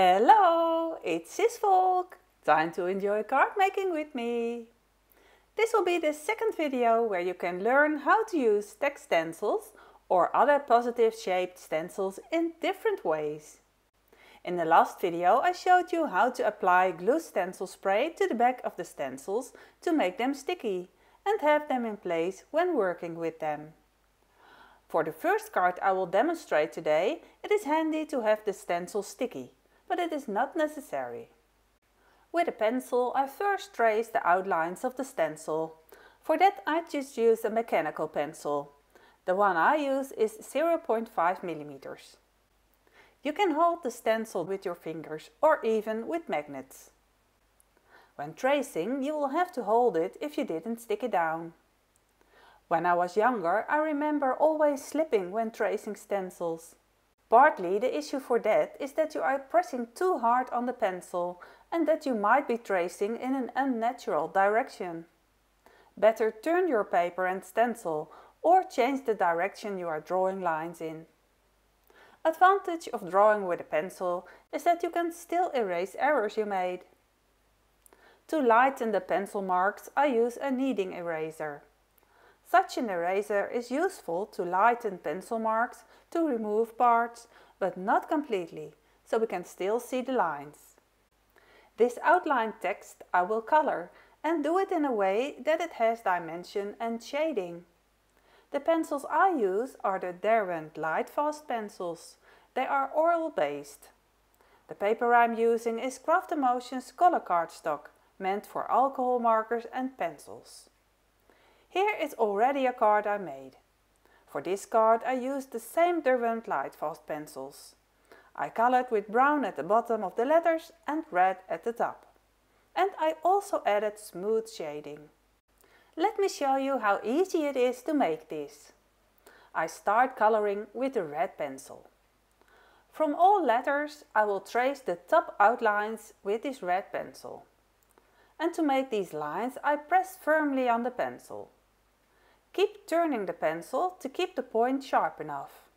Hello, it's Cisvolk. Time to enjoy card making with me. This will be the second video where you can learn how to use text stencils or other positive shaped stencils in different ways. In the last video I showed you how to apply glue stencil spray to the back of the stencils to make them sticky and have them in place when working with them. For the first card I will demonstrate today, it is handy to have the stencil sticky but it is not necessary. With a pencil I first trace the outlines of the stencil. For that I just use a mechanical pencil. The one I use is 0.5 millimeters. You can hold the stencil with your fingers or even with magnets. When tracing you will have to hold it if you didn't stick it down. When I was younger I remember always slipping when tracing stencils. Partly the issue for that is that you are pressing too hard on the pencil and that you might be tracing in an unnatural direction. Better turn your paper and stencil or change the direction you are drawing lines in. Advantage of drawing with a pencil is that you can still erase errors you made. To lighten the pencil marks I use a kneading eraser. Such an eraser is useful to lighten pencil marks, to remove parts, but not completely, so we can still see the lines. This outline text I will color and do it in a way that it has dimension and shading. The pencils I use are the Derwent Lightfast pencils. They are oil based. The paper I'm using is Craft Emotions color cardstock, meant for alcohol markers and pencils. Here is already a card I made. For this card I used the same Derwent Lightfast pencils. I colored with brown at the bottom of the letters and red at the top. And I also added smooth shading. Let me show you how easy it is to make this. I start coloring with a red pencil. From all letters I will trace the top outlines with this red pencil. And to make these lines I press firmly on the pencil. Keep turning the pencil to keep the point sharp enough.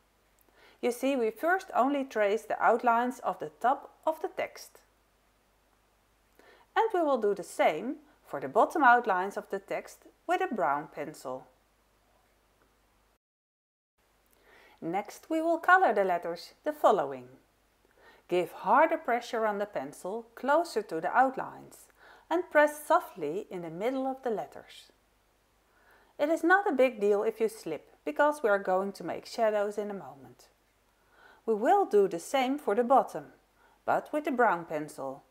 You see we first only trace the outlines of the top of the text. And we will do the same for the bottom outlines of the text with a brown pencil. Next we will color the letters the following. Give harder pressure on the pencil closer to the outlines and press softly in the middle of the letters. It is not a big deal if you slip, because we are going to make shadows in a moment. We will do the same for the bottom, but with the brown pencil.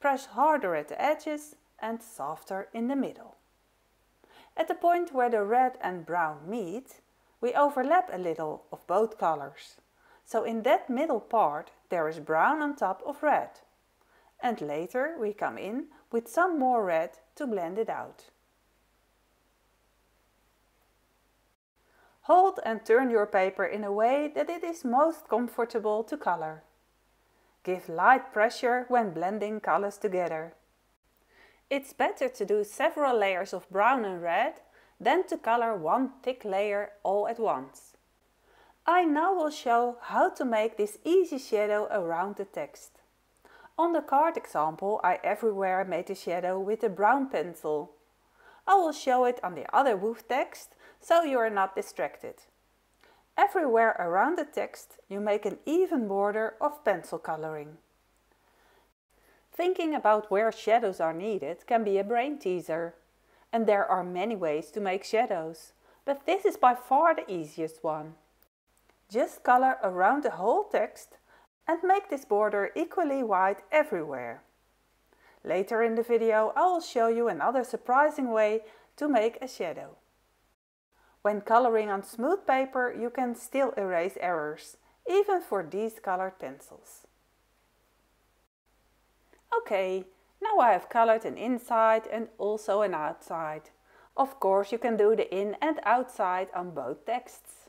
Press harder at the edges and softer in the middle. At the point where the red and brown meet, we overlap a little of both colors. So in that middle part there is brown on top of red. And later we come in with some more red to blend it out. Hold and turn your paper in a way that it is most comfortable to color. Give light pressure when blending colors together. It's better to do several layers of brown and red than to color one thick layer all at once. I now will show how to make this easy shadow around the text. On the card example I everywhere made the shadow with a brown pencil. I will show it on the other woof text so you are not distracted. Everywhere around the text you make an even border of pencil coloring. Thinking about where shadows are needed can be a brain teaser. And there are many ways to make shadows, but this is by far the easiest one. Just color around the whole text and make this border equally wide everywhere. Later in the video I will show you another surprising way to make a shadow. When coloring on smooth paper you can still erase errors, even for these colored pencils. Okay, now I have colored an inside and also an outside. Of course you can do the in and outside on both texts.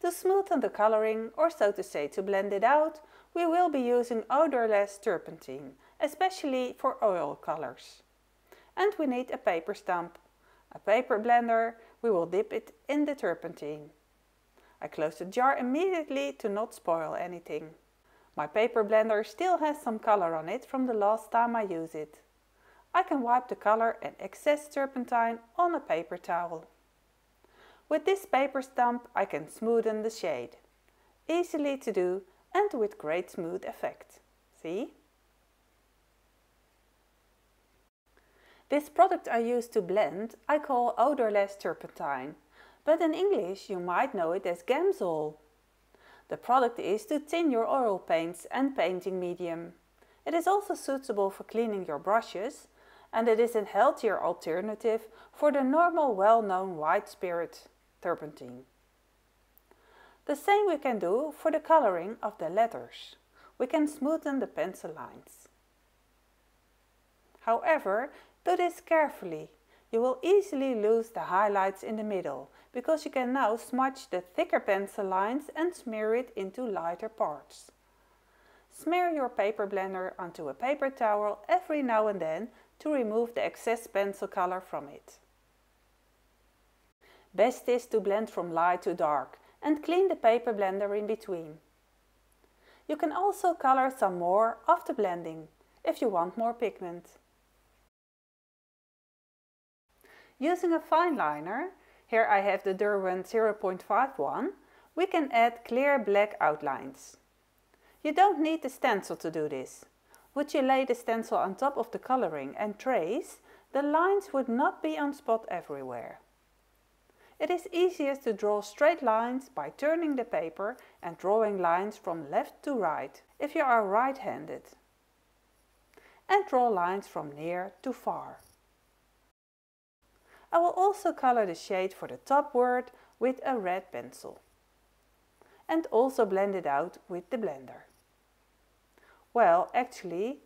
To smoothen the coloring, or so to say to blend it out, we will be using odorless turpentine, especially for oil colors. And we need a paper stump, a paper blender, we will dip it in the turpentine. I close the jar immediately to not spoil anything. My paper blender still has some color on it from the last time I used it. I can wipe the color and excess turpentine on a paper towel. With this paper stump I can smoothen the shade. Easily to do and with great smooth effect. See? This product I use to blend I call odorless turpentine, but in English you might know it as Gamsol. The product is to thin your oil paints and painting medium. It is also suitable for cleaning your brushes and it is a healthier alternative for the normal well-known white spirit turpentine. The same we can do for the coloring of the letters. We can smoothen the pencil lines. However, do this carefully. You will easily lose the highlights in the middle because you can now smudge the thicker pencil lines and smear it into lighter parts. Smear your paper blender onto a paper towel every now and then to remove the excess pencil color from it. Best is to blend from light to dark and clean the paper blender in between. You can also color some more after blending if you want more pigment. Using a fine liner, here I have the Derwent 0.51, we can add clear black outlines. You don't need the stencil to do this. Would you lay the stencil on top of the coloring and trace, the lines would not be on spot everywhere. It is easiest to draw straight lines by turning the paper and drawing lines from left to right if you are right-handed. And draw lines from near to far. I will also color the shade for the top word with a red pencil. And also blend it out with the blender. Well, actually,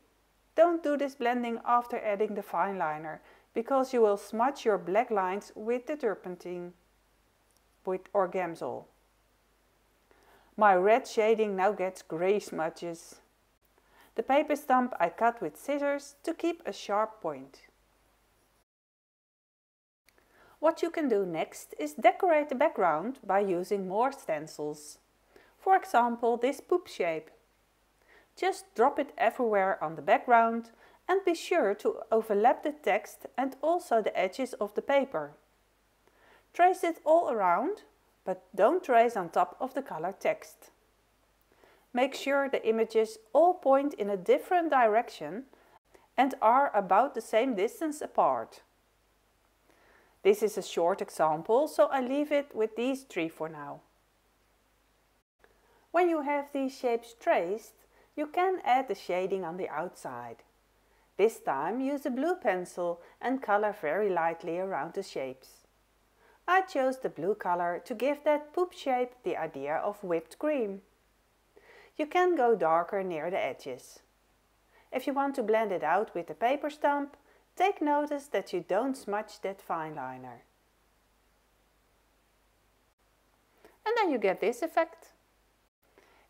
don't do this blending after adding the fine liner because you will smudge your black lines with the turpentine with or Gamsol. My red shading now gets grey smudges. The paper stump I cut with scissors to keep a sharp point. What you can do next is decorate the background by using more stencils. For example, this poop shape. Just drop it everywhere on the background and be sure to overlap the text and also the edges of the paper. Trace it all around, but don't trace on top of the color text. Make sure the images all point in a different direction and are about the same distance apart. This is a short example, so I leave it with these three for now. When you have these shapes traced, you can add the shading on the outside. This time use a blue pencil and color very lightly around the shapes. I chose the blue color to give that poop shape the idea of whipped cream. You can go darker near the edges. If you want to blend it out with the paper stump, Take notice that you don't smudge that fine liner. And then you get this effect.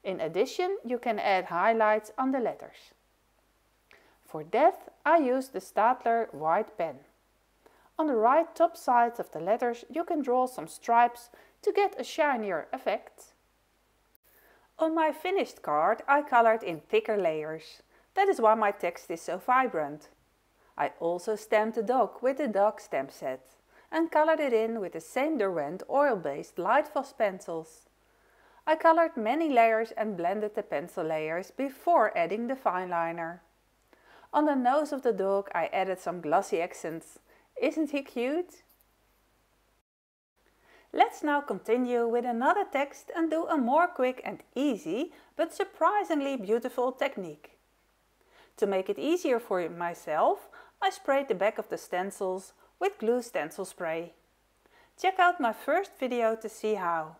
In addition, you can add highlights on the letters. For that, I use the Staedtler white pen. On the right top sides of the letters, you can draw some stripes to get a shinier effect. On my finished card, I colored in thicker layers. That is why my text is so vibrant. I also stamped the dog with the dog stamp set and colored it in with the same Derwent oil-based Lightfast pencils. I colored many layers and blended the pencil layers before adding the fine liner. On the nose of the dog I added some glossy accents. Isn't he cute? Let's now continue with another text and do a more quick and easy but surprisingly beautiful technique. To make it easier for myself, I sprayed the back of the stencils with glue stencil spray. Check out my first video to see how.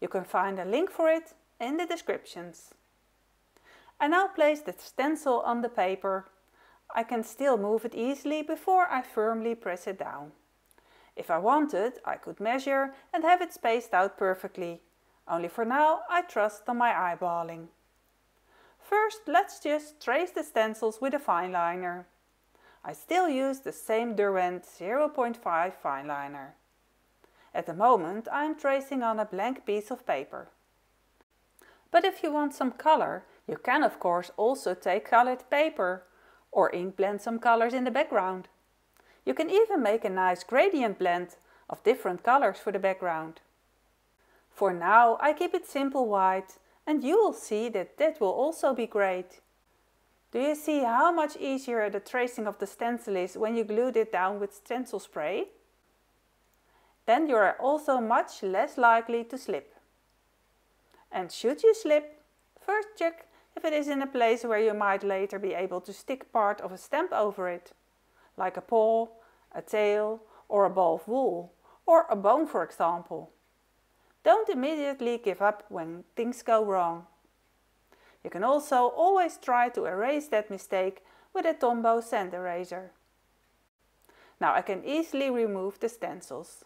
You can find a link for it in the descriptions. I now place the stencil on the paper. I can still move it easily before I firmly press it down. If I wanted, I could measure and have it spaced out perfectly. Only for now, I trust on my eyeballing. First, let's just trace the stencils with a fine liner. I still use the same Derwent 0.5 fine liner. At the moment I am tracing on a blank piece of paper. But if you want some color, You can of course also take colored paper or ink blend some colors in the background. You can even make a nice gradient blend of different colors for the background. For now I keep it simple white and you will see that that will also be great. Do you see how much easier the tracing of the stencil is when you glued it down with stencil spray? Then you are also much less likely to slip. And should you slip, first check if it is in a place where you might later be able to stick part of a stamp over it, like a paw, a tail or a ball of wool, or a bone for example. Don't immediately give up when things go wrong. You can also always try to erase that mistake with a Tombow sand eraser. Now I can easily remove the stencils.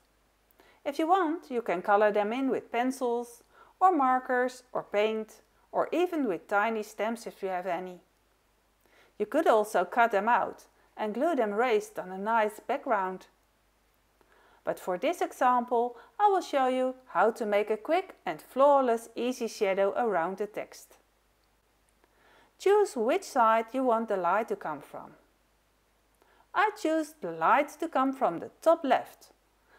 If you want, you can color them in with pencils, or markers, or paint, or even with tiny stamps if you have any. You could also cut them out and glue them raised on a nice background. But for this example, I will show you how to make a quick and flawless easy shadow around the text. Choose which side you want the light to come from. I choose the light to come from the top left,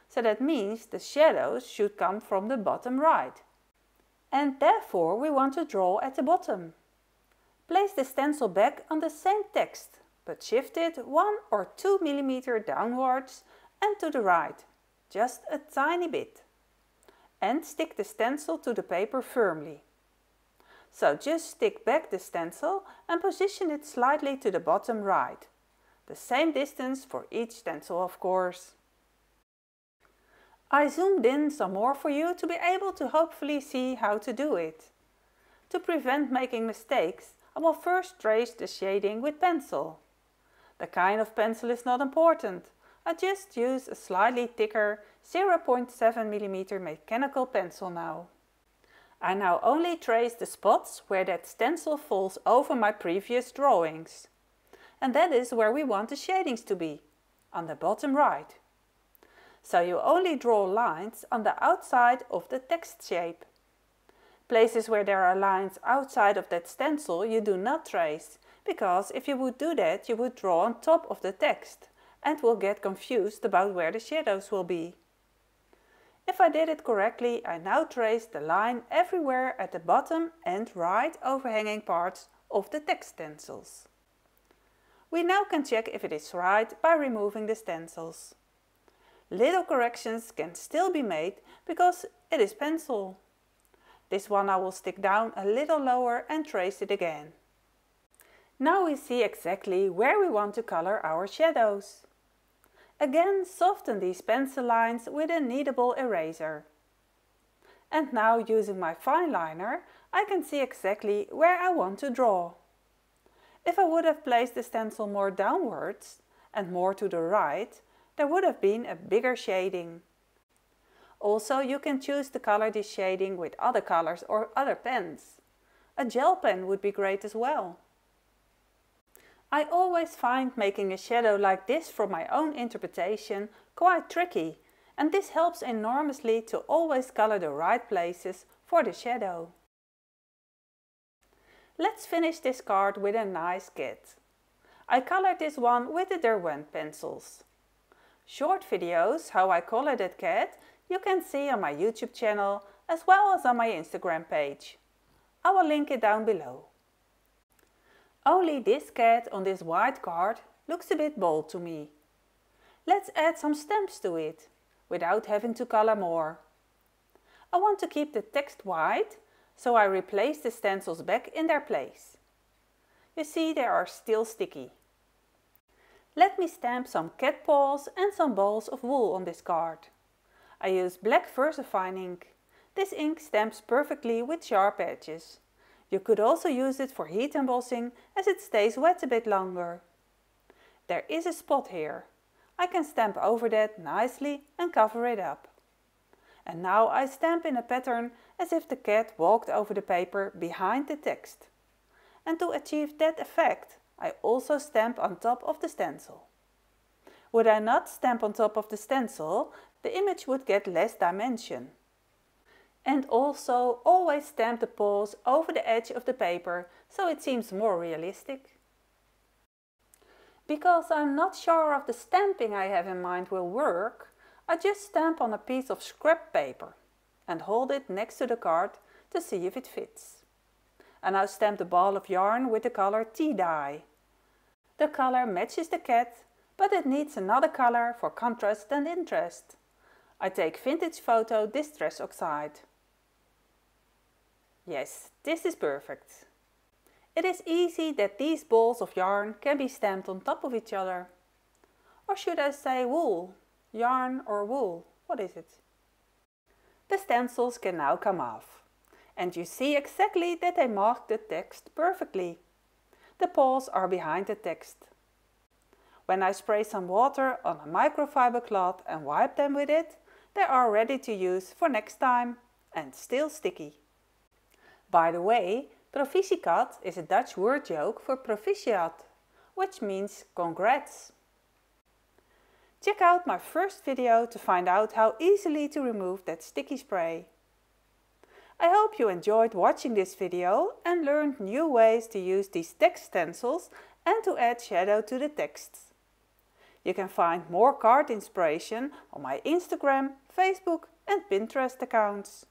so that means the shadows should come from the bottom right. And therefore we want to draw at the bottom. Place the stencil back on the same text, but shift it 1 or 2 mm downwards and to the right, just a tiny bit. And stick the stencil to the paper firmly. So just stick back the stencil and position it slightly to the bottom right. The same distance for each stencil of course. I zoomed in some more for you to be able to hopefully see how to do it. To prevent making mistakes, I will first trace the shading with pencil. The kind of pencil is not important. I just use a slightly thicker 0.7mm mechanical pencil now. I now only trace the spots where that stencil falls over my previous drawings. And that is where we want the shadings to be, on the bottom right. So you only draw lines on the outside of the text shape. Places where there are lines outside of that stencil you do not trace, because if you would do that you would draw on top of the text and will get confused about where the shadows will be. If I did it correctly, I now trace the line everywhere at the bottom and right overhanging parts of the text stencils. We now can check if it is right by removing the stencils. Little corrections can still be made because it is pencil. This one I will stick down a little lower and trace it again. Now we see exactly where we want to color our shadows. Again soften these pencil lines with a kneadable eraser. And now using my fine liner I can see exactly where I want to draw. If I would have placed the stencil more downwards and more to the right, there would have been a bigger shading. Also you can choose to color this shading with other colors or other pens. A gel pen would be great as well. I always find making a shadow like this from my own interpretation quite tricky and this helps enormously to always color the right places for the shadow. Let's finish this card with a nice cat. I colored this one with the Derwent pencils. Short videos how I colored that cat you can see on my YouTube channel as well as on my Instagram page. I will link it down below. Only this cat on this white card looks a bit bold to me. Let's add some stamps to it, without having to color more. I want to keep the text white, so I replace the stencils back in their place. You see they are still sticky. Let me stamp some cat paws and some balls of wool on this card. I use black VersaFine ink. This ink stamps perfectly with sharp edges. You could also use it for heat embossing as it stays wet a bit longer. There is a spot here. I can stamp over that nicely and cover it up. And now I stamp in a pattern as if the cat walked over the paper behind the text. And to achieve that effect, I also stamp on top of the stencil. Would I not stamp on top of the stencil, the image would get less dimension. And also always stamp the paws over the edge of the paper so it seems more realistic. Because I'm not sure if the stamping I have in mind will work, I just stamp on a piece of scrap paper and hold it next to the card to see if it fits. And I stamp the ball of yarn with the color tea dye. The color matches the cat, but it needs another color for contrast and interest. I take vintage photo distress oxide. Yes, this is perfect. It is easy that these balls of yarn can be stamped on top of each other. Or should I say wool? Yarn or wool? What is it? The stencils can now come off. And you see exactly that they mark the text perfectly. The paws are behind the text. When I spray some water on a microfiber cloth and wipe them with it, they are ready to use for next time and still sticky. By the way, Proficiat is a Dutch word joke for proficiat, which means congrats. Check out my first video to find out how easily to remove that sticky spray. I hope you enjoyed watching this video and learned new ways to use these text stencils and to add shadow to the text. You can find more card inspiration on my Instagram, Facebook and Pinterest accounts.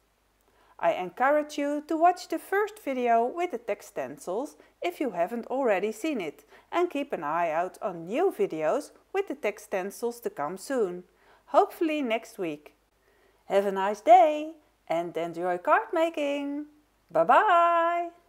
I encourage you to watch the first video with the text stencils if you haven't already seen it and keep an eye out on new videos with the text stencils to come soon, hopefully next week. Have a nice day and enjoy card making! Bye bye!